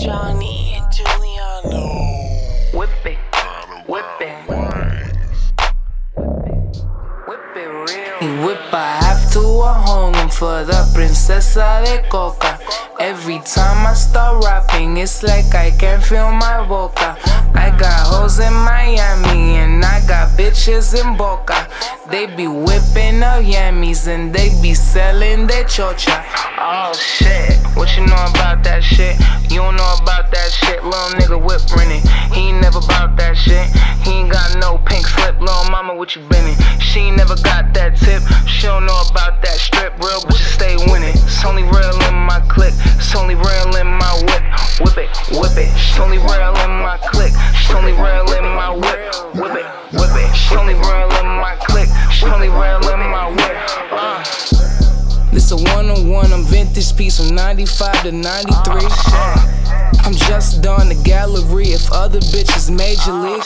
Johnny Giuliano. Whip it, whip it, whip it real. Whip, I have to a home for the princesa de coca. Every time I start rapping, it's like I can feel my boca. I got hoes in Miami and I got bitches in Boca. They be whipping up yammies and they be selling their chocha. Oh shit, what you know about that shit? She ain't never got that tip. She don't know about that strip, real, but she stay winning. It's only real in my clique. It's only real in my whip. Whip it, whip it. It's only real in my clique. It's only real in my whip. Whip it, whip it. It's only real in my clique. It's only real in my whip. Uh. This a one on one, I'm vintage piece from 95 to 93. I'm just done the gallery if other bitches major league.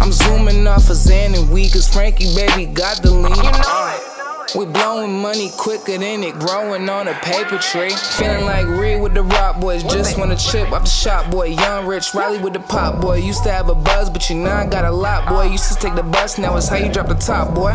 I'm zooming off of Xan and we, cause Frankie baby got the lean. We blowing money quicker than it growing on a paper tree. Feeling like Reed with the Roc Boyz, just wanna chip off the shop boy. Young Rich, Riley with the pop boy. Used to have a buzz, but you now got a lot boy. Used to take the bus, now it's how you drop the top boy.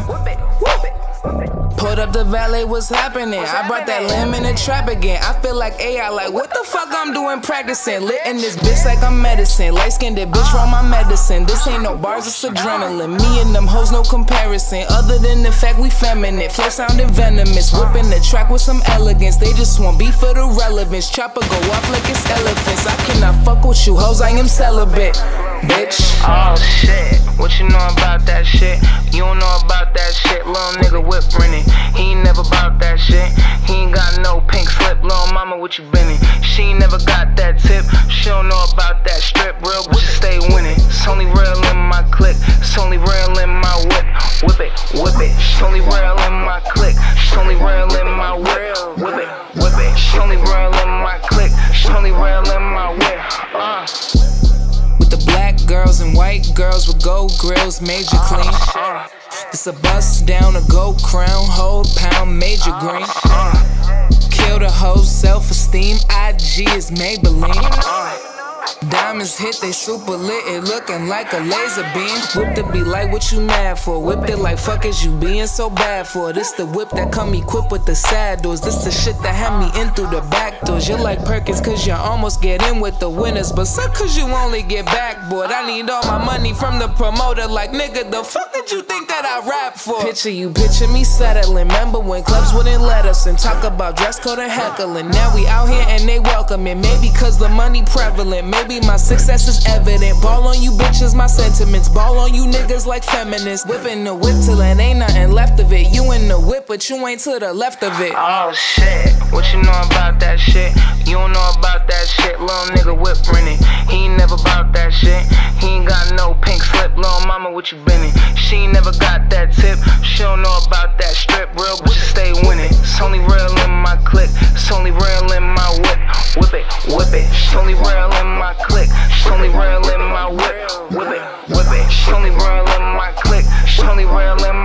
Pulled up the valet, what's happening? I brought that limb in the trap again. I feel like AI, like what the fuck I'm doing practicing? Lit in this bitch like I'm Edison. Light skinned bitch from my medicine. This ain't no bars, it's adrenaline. Me and them hoes, no comparison. Other than the fact we feminine. Flow sounding venomous. Whipping the track with some elegance. They just want beef for the relevance. Chopper go off like it's elephants. I cannot fuck with you hoes, I am celibate. Bitch. Oh shit, what you know about that shit? You don't know about that shit, little renting. He ain't never about that shit. He ain't got no pink slip, little mama, what you been in? She ain't never got that tip. She don't know about that strip, real, but she stay winning. It's only real in my clique. It's only real in my whip. Whip it, whip it. It's only real in my clique. It's only real in my whip. Whip it, whip it. It's only real in my clique. It's only real in my whip. Uh. Girls and white girls with gold grills, major clean. It's a bust down, a gold crown, whole pound, major green. Kill the whole self esteem, IG is Maybelline. Diamonds hit, they super lit, it looking like a laser beam. Whip to be like what you mad for. Whipped it like fuck is you being so bad for. This the whip that come equipped with the sad doors. This the shit that had me in through the back doors. You're like Perkins cause you almost get in with the winners. But suck cause you only get backboard. I need all my money from the promoter. Like nigga, the fuck did you think that I rap for? Picture you, picture me settling. Remember when clubs wouldn't let us and talk about dress code and heckling. Now we out here and they welcoming. Maybe cause the money prevalent. Maybe my success is evident. Ball on you bitches, my sentiments. Ball on you niggas like feminists. Whipping the whip till it ain't nothing left of it. You in the whip, but you ain't to the left of it. Oh shit, what you know about that shit? You don't She's only real in my clique. She's only real in my whip. Whip it, whip it. She's only real in my clique. She's only real in